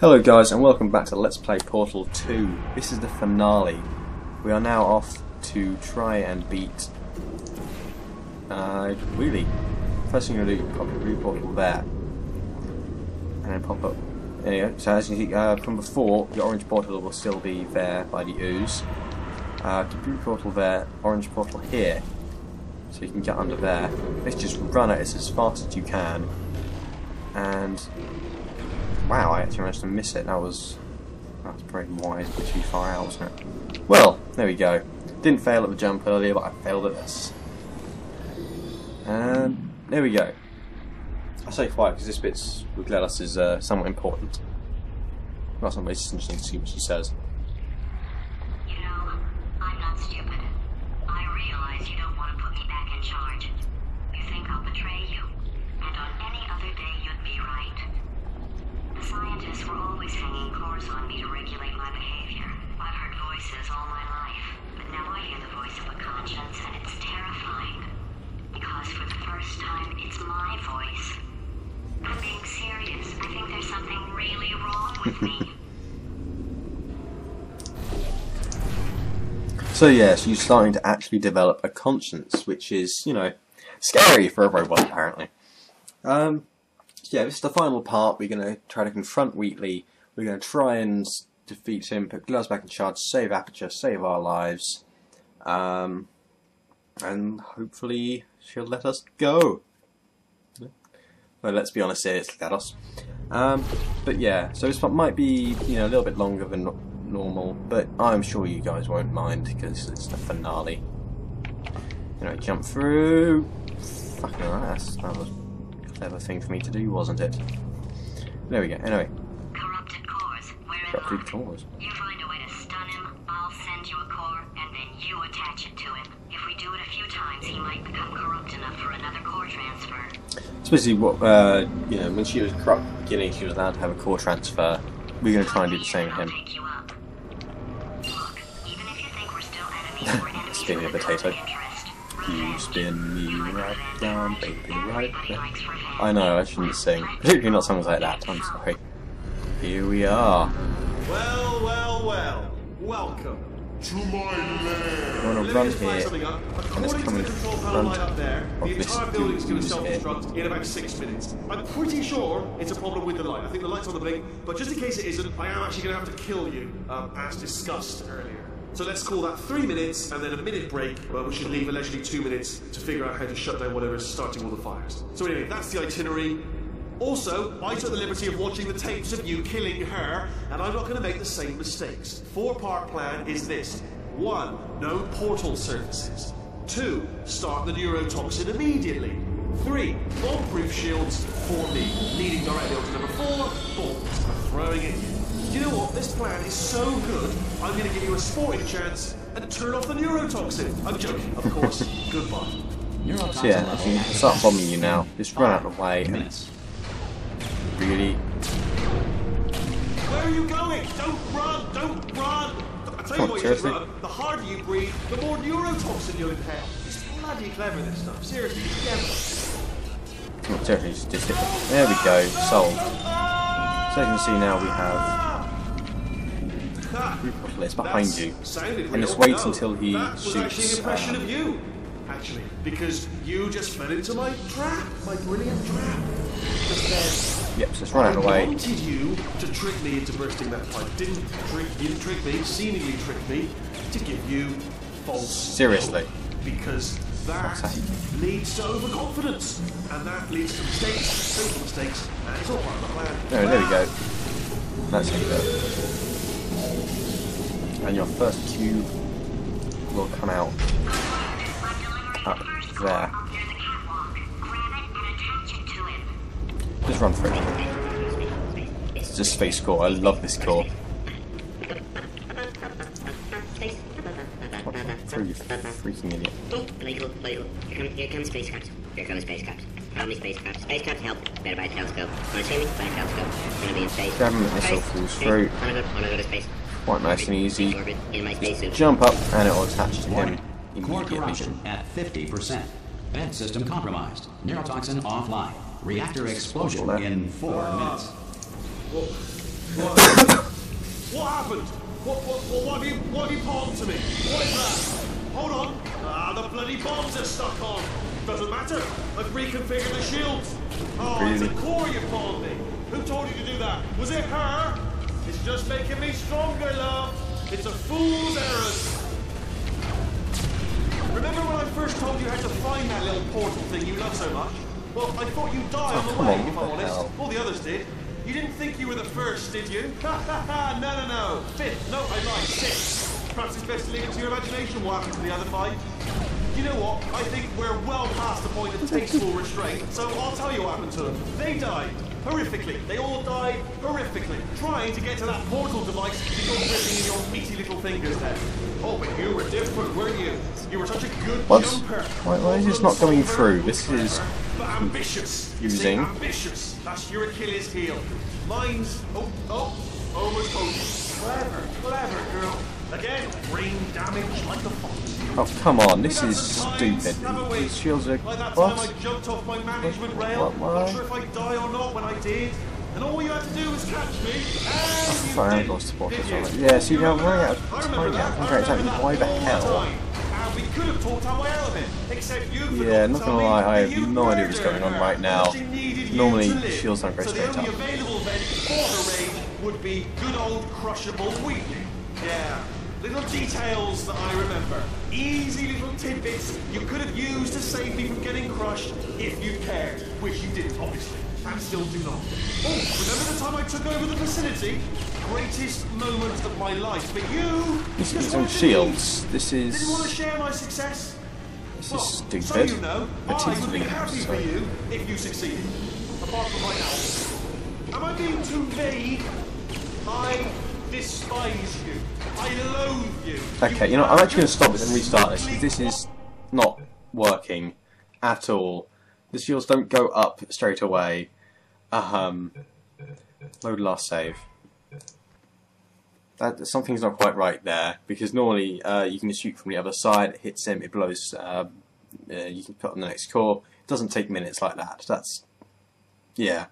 Hello guys and welcome back to Let's Play Portal 2. This is the finale. We are now off to try and beat... Uh, really. First thing we're going to do, pop blue portal there. And then pop up... Go. So as you see, uh, from before, the orange portal will still be there by the ooze. Uh, the blue portal there, orange portal here. So you can get under there. Let's just run at it as fast as you can. And Wow, I actually managed to miss it. That was that was pretty wise, but too far out, wasn't it? Well, there we go. Didn't fail at the jump earlier, but I failed at this. And there we go. I say quiet because this bit's with Glados is uh, somewhat important. Well, something it's interesting to see what she says. You know, I'm not stupid. I realize you don't want to put me back in charge. You think I'll betray you, and on any other day you'd be right. The scientists were always hanging cores on me to regulate my behavior. I've heard voices all my life, but now I hear the voice of a conscience, and it's terrifying. Because for the first time, it's my voice. I'm being serious. I think there's something really wrong with me. So yes, you're starting to actually develop a conscience, which is, you know, scary for a robot apparently. Um, yeah, this is the final part. We're going to try to confront Wheatley. We're going to try and defeat him, put Gloves back in charge, save Aperture, save our lives. Um, and hopefully she'll let us go. Well, let's be honest here, it's Glados. Um, but yeah, so this one might be, you know, a little bit longer than normal, but I'm sure you guys won't mind because it's the finale. You know, jump through. Fucking alright, that's- that was a clever thing for me to do, wasn't it? There we go. Anyway, Corrupted cores. Corrupted cores. You find a way to stun him, I'll send you a core, and then you attach it to him. If we do it a few times, he might become corrupt enough for another core transfer. Especially what, uh, you know, when she was corrupt beginning, she was allowed to have a core transfer. We're going to try and do the same with him. Spin the a potato. You spin me right down, baby, right down. I know, I shouldn't sing. Particularly not songs like that, I'm sorry. Here we are. Well, well, well. Welcome to my lair. wanna Let me run here, and it's According to coming the control in panel front up there, of the this entire building's going to self-destruct in about six minutes. I'm pretty sure it's a problem with the light. I think the light's on the blink, but just in case it isn't, I am actually going to have to kill you, um, as discussed earlier. So let's call that three minutes and then a minute break, but we should leave allegedly two minutes to figure out how to shut down whatever's starting all the fires. So anyway, that's the itinerary. Also, I took the liberty of watching the tapes of you killing her, and I'm not going to make the same mistakes. Four part plan is this one, no portal surfaces. Two, start the neurotoxin immediately. Three, bomb proof shields for me, leading directly onto number four, bombs. I'm throwing it in. You know what? This plan is so good, I'm going to give you a sporting chance and turn off the neurotoxin. I'm joking, of course. Goodbye. So yeah, if you start bombing you now, just run out of the way and minutes. Really Where are you going? Don't run! Don't run! I tell you what, you seriously? run. The harder you breathe, the more neurotoxin you'll inhale. It's bloody clever, this stuff. Seriously, it's clever. Not seriously, just, just hit. There we go, solved. So you can see now we have Ha! group of players behind you. And just wait until he that actually shoots, an impression uh, of you, actually, because you just fell into my trap, my brilliant trap. Just then. Yep, so just run out of the I wanted you to trick me into bursting that pipe. Didn't trick you trick me, seemingly trick me, to give you false Seriously. Because that leads to overconfidence. And that leads to mistakes, simple mistakes, and it's all part of the plan. There we go. That's how you do it. And your first cube will come out up there. Up near the catwalk. Grab it and attach it to him. Just run through it. It's just space core. I love this core. Through you freaking idiot. Here come, here come space cops. Here come space cops. Follow me, space cops. Space cops, help. Better buy a telescope. Wanna see me? Buy a telescope. Gonna be in space. Grab him all falls through. Wanna go, wanna go to space. Quite nice and easy. In my spacesuit. Jump up and it will attach to him. Core corruption at 50%. Vent system compromised. Neurotoxin offline. Reactor explosion left. in four minutes. Well, What? what happened? What, what, what, what, have you, what have you palmed to me? What is that? Hold on. Ah, the bloody bombs are stuck on. Doesn't matter. I've reconfigured the shields. Oh, it's a core you palmed me. Who told you to do that? Was it her? It's just making me stronger, love. It's a fool's errand. Remember when I first told you how to find that little portal thing you love so much? Well, I thought you'd die oh, on the Oh, way, on, if I'm honest. hell? All the others did. You didn't think you were the first, did you? Ha ha ha! No, no, no. Fifth. No, I lied. Sixth. Perhaps it's best to leave it to your imagination what happened to the other five. You know what? I think we're well past the point of tasteful restraint, so I'll tell you what happened to them. They died. Horrifically. They all died horrifically. Trying to get to that portal device before gripping in your meaty little fingers there. Oh, but you were different, weren't you? You were such a good What? jumper. Why- why is this not going through? This is But ambitious. confusing. See, ambitious. That's your Achilles heel. Mine's oh oh almost over. Clever, clever girl. Again, brain damage like a fox. Oh, come on, this is had some times, stupid. These shields are. Like that time I What? jumped off my management rail. What- what- Not sure if I'd die or not when I did. And all you had to do was catch me. And you Fire did. angle support Did or something. Yeah, see, You now I'm remember running that? out of I remember time now. Okay, exactly. Why the hell? Time. And we could have talked our way out of it. Except you Yeah, not gonna lie, I have no idea what's going on right now. She needed you Normally, shields don't go so straight the only up. available vent for her rage would be good old crushable Wheatley. Yeah. Little details that I remember. Easy little tidbits you could have used to save me from getting crushed if you cared. Which you didn't, obviously. And still do not. Oh, remember the time I took over the facility? Greatest moment of my life. But you This is on shields. This leave. Didn't want to is. share my success. This Well, is So stupid. you know, I would be happy so- for you if you succeeded. Apart from right now. Am I being too vague? I despise you. I loathe you. Okay, you know, I'm actually going to stop this and restart this because this is not working at all. The shields don't go up straight away. Um, load last save. That something's not quite right there because normally uh, you can just shoot from the other side. It hits him. It blows. Uh, uh, you can put on the next core. It doesn't take minutes like that. That's yeah.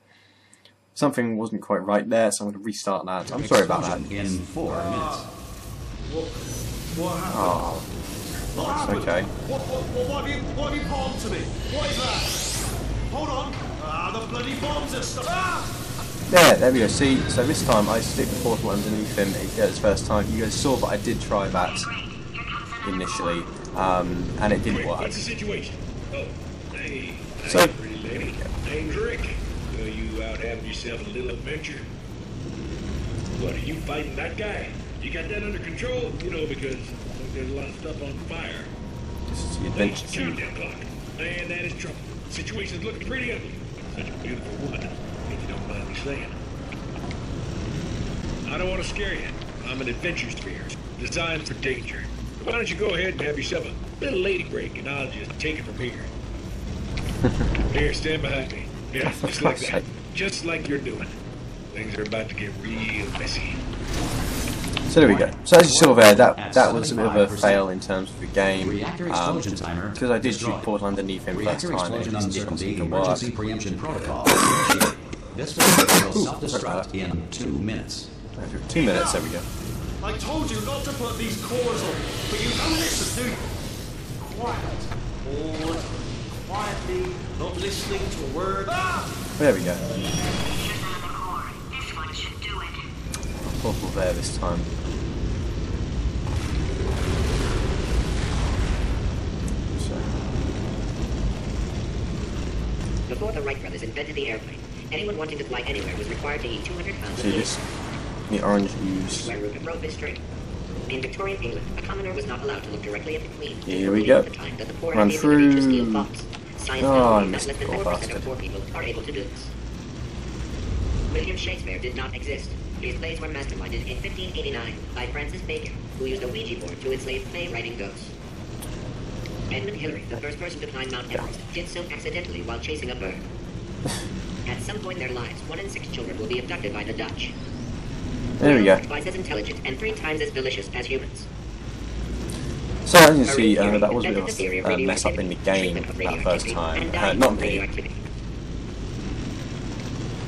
Something wasn't quite right there, so I'm going to restart that. I'm sorry about that. Explosion In four minutes. What, what happened? Oh, what happened? okay. What, what, what, what have you, what have you palmed to me? What is that? Hold on. Ah, the bloody bombs are stuck. Ah! There, there we go. See, so this time I stick the portal underneath him his first time. You guys saw that I did try that Great. Here comes another initially, um, and it didn't work. What's the situation? Oh, hey, So- pretty lady. Name's Rick. So you out having yourself a little adventure? What, are you fighting that guy? You got that under control? You know, because there's a lot of stuff on fire. This is the adventure. countdown clock. Man, that is trouble. Situation's looking pretty ugly. Such a beautiful woman, if you don't mind me saying. I don't want to scare you. I'm an adventure sphere, designed for danger. Why don't you go ahead and have yourself a little lady break, and I'll just take it from here. here, stand behind me. Yeah, just like that. Just like you're doing. Things are about to get real messy. So there we go. So as you saw there, that that was a bit of a fail in terms of the game. Reactor Um, because I did shoot port underneath him first Reactor time, and it just didn't seem to work. emergency preemption protocol. initiated. This facility will self-destruct in two minutes. Two minutes. There we go. I told you not to put these cores on, but you don't listen, do you? Quiet. Bored. Quietly, not listening to a word. Ah! There we go. Here's another core. This one should do it. Portal there this time. So, Before the Wright brothers invented the airplane, anyone wanting to fly anywhere was required to eat 200 pounds see this? The orange ooze. Where Rupert wrote this true. In Victorian England, a commoner was not allowed to look directly at the Queen. Here we go. The time that the poor Run through. Science Oh, I missed less than 4% bastard. of poor people are able to do this. William Shakespeare did not exist. His plays were masterminded in 1589 by Francis Bacon, who used a Ouija board to enslave play-writing ghosts. Edmund Hillary, the first person to climb Mount Everest, did so accidentally while chasing a bird. At some point in their lives, one in six children will be abducted by the Dutch. There we go. Twice as intelligent and three times as delicious as humans. So as you see, uh, that was a bit of a uh, mess up in the game that first time. Uh, not me.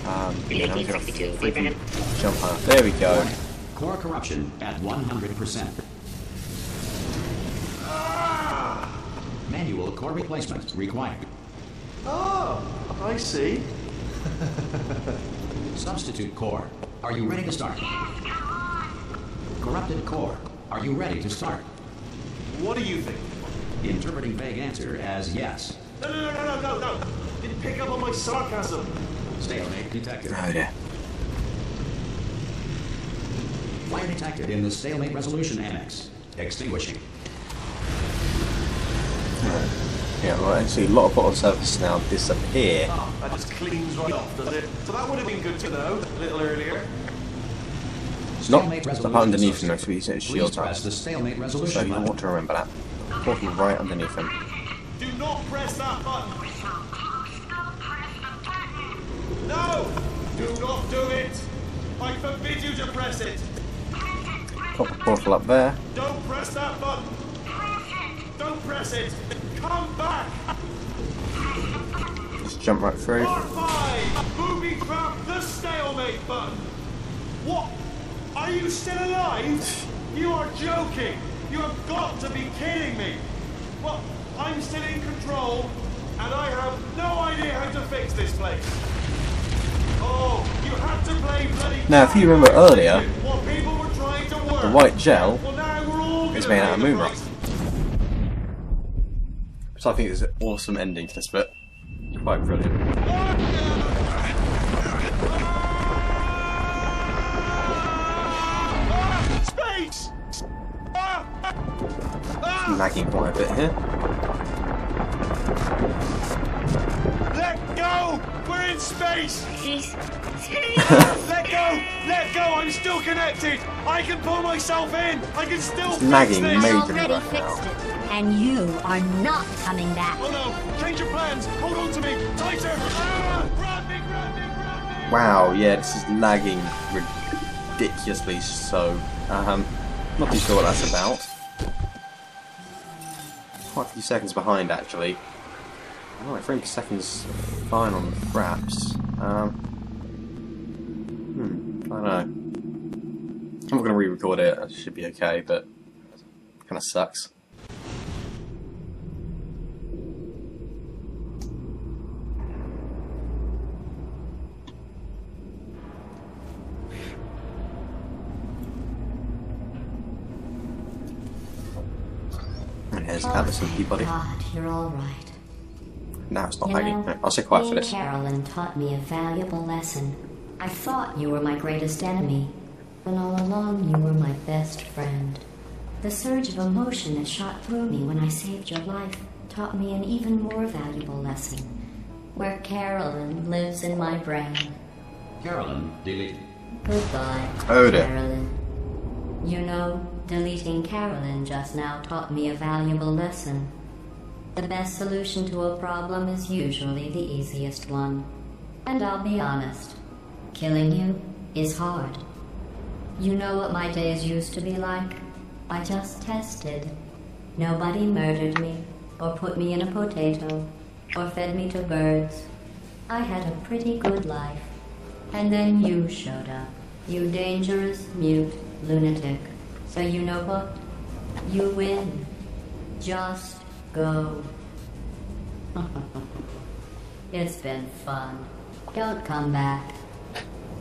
Um, you know, I'm gonna freaking jump on. There we go. Core corruption at 100%. Manual core replacement required. Oh, I see. Substitute core. Are you ready to start? Corrupted core. Are you ready to start? What do you think? Interpreting vague answer as yes. No, no, no, no, no, no, no. Didn't pick up on my sarcasm. Stalemate detected. Oh dear. Fire detected in the stalemate resolution annex. Extinguishing. Yeah, well, actually, a lot of portal surfaces now disappear. Oh, that just cleans right off, does it? So that would have been good to know a little earlier. It's not Stalemate up underneath him, associated. actually, it's Please shield press up. the stalemate So resolution you button. want to remember that. Talking right underneath him. Do not press that button. We're so close. Don't press the button. No! Do not do it! I forbid you to press it! Pop a portal up there. Don't press that button! Don't press it! Come back! Just jump right through. 5! Booby trap the stalemate button! What? Are you still alive? You are joking! You have got to be kidding me! Well, I'm still in control, and I have no idea how to fix this place. Oh, you had to play bloody. Now, if you remember earlier, while people were trying to work. The white gel Well, now we're all is made out of moon rock. Price. which I think is an awesome ending to this bit. Quite brilliant. Space! Lagging quite a bit here. Let go! We're in space! He's... Let go! Let go! I'm still connected! I can pull myself in! I can still It's fix lagging this! major. already right now. Fixed it, and you are not coming back. Oh no! Change your plans! Hold on to me! Tighter! Ah! Grab me! Grab me! Grab me! Wow, yeah, this is lagging ridiculously so. Um, not too sure what that's about. Quite a few seconds behind, actually. Alright, frame per second's fine on the fraps. Um, hmm, I don't know. I'm not going to re-record it, it should be okay, but it kind of sucks. And here's Peabody. God, you're all right. Now it's not You lagging. know, I'll stay quiet for this. Caroline taught me a valuable lesson. I thought you were my greatest enemy, when all along you were my best friend. The surge of emotion that shot through me when I saved your life taught me an even more valuable lesson. Where Caroline lives in my brain. Caroline deleted. Goodbye, Oh, dear. Caroline. You know, deleting Caroline just now taught me a valuable lesson. The best solution to a problem is usually the easiest one. And I'll be honest, killing you is hard. You know what my days used to be like? I just tested. Nobody murdered me, or put me in a potato, or fed me to birds. I had a pretty good life. And then you showed up. You dangerous, mute lunatic. So you know what? You win. Just go. it's been fun. Don't come back.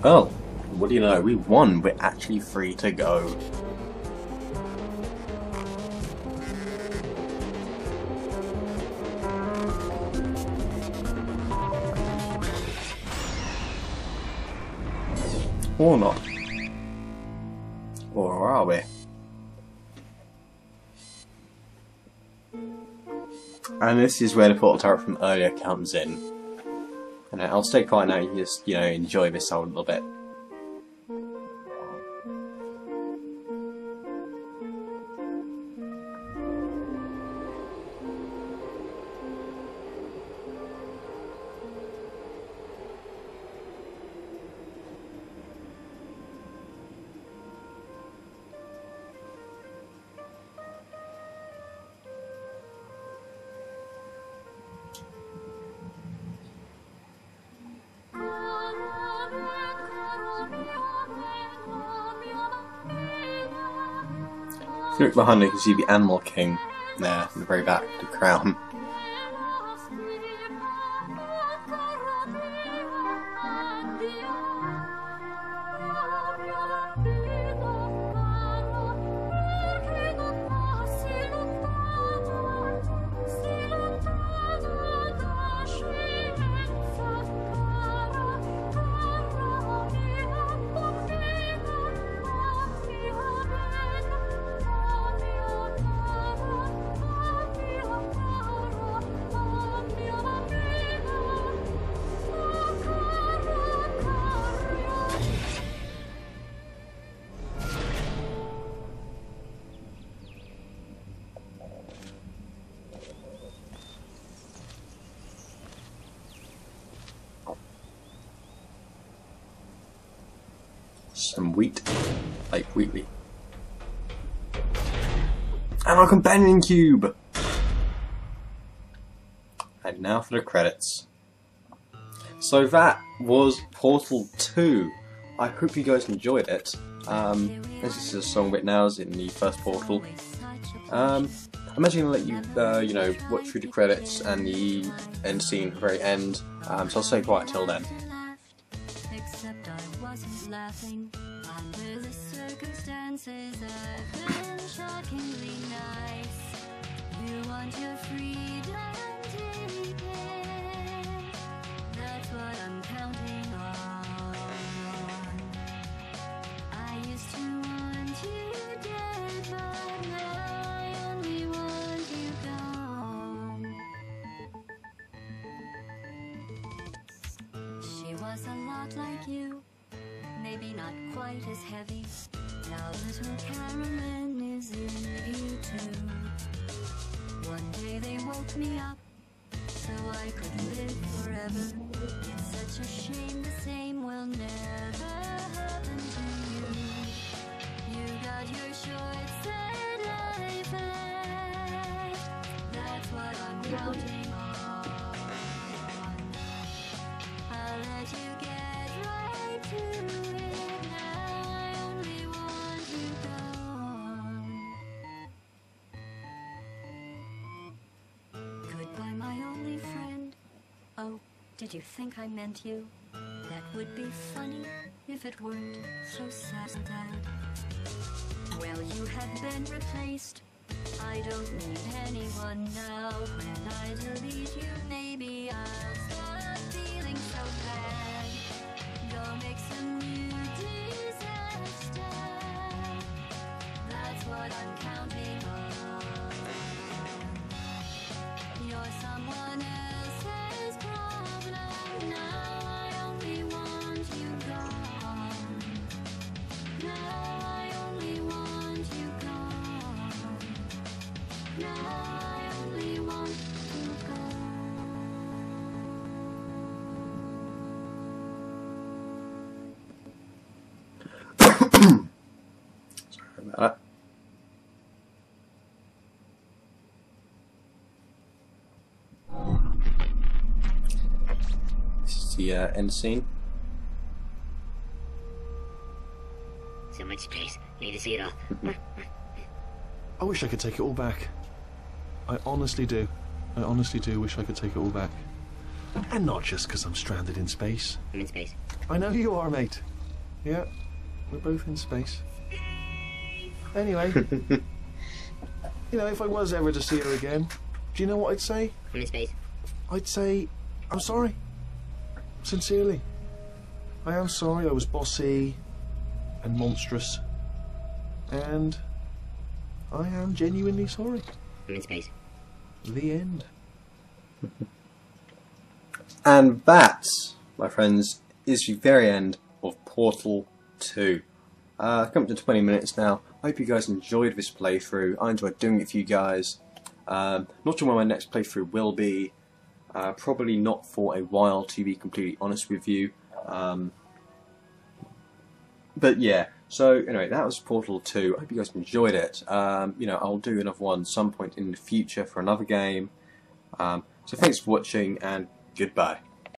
Oh, what do you know? We won. We're actually free to go. Or not. Or are we? And this is where the portal turret from earlier comes in. And I'll stay quiet now. You just, you know, enjoy this a little bit. If you look behind you, can see the Animal King there in the very back, the crown. Some wheat, like Wheatley. And our companion cube! And now for the credits. So that was Portal 2. I hope you guys enjoyed it. Um, this is a song bit now, is in the first Portal. Um, I'm actually going to let you, uh, you know, watch through the credits and the end scene at the very end. Um, so I'll stay quiet till then. Laughing under the circumstances. I've been shockingly nice. You want your freedom, take it. That's what I'm counting maybe not quite as heavy. Now little Caroline is in you too. One day they woke me up so I could live forever. It's such a shame the same will never did you think I meant you? That would be funny if it weren't so sad. Well, you have been replaced. I don't need anyone now. When I delete you, maybe I'll the uh, end scene. So much space. Need to see it all. I wish I could take it all back. I honestly do. I honestly do wish I could take it all back. And not just because I'm stranded in space. I'm in space. I know you are, mate. Yeah, we're both in space. Anyway, you know, if I was ever to see her again, do you know what I'd say? I'm in space. I'd say, I'm sorry. Sincerely. I am sorry I was bossy and monstrous. And I am genuinely sorry. I'm in space. The end. And that, my friends, is the very end of Portal 2. Uh, come up to 20 minutes now. I hope you guys enjoyed this playthrough. I enjoyed doing it for you guys. Um, not sure when my next playthrough will be. Uh, probably not for a while, to be completely honest with you. Um, but yeah, so anyway, that was Portal 2. I hope you guys enjoyed it. Um, you know, I'll do another one some point in the future for another game. Um, so thanks for watching and goodbye.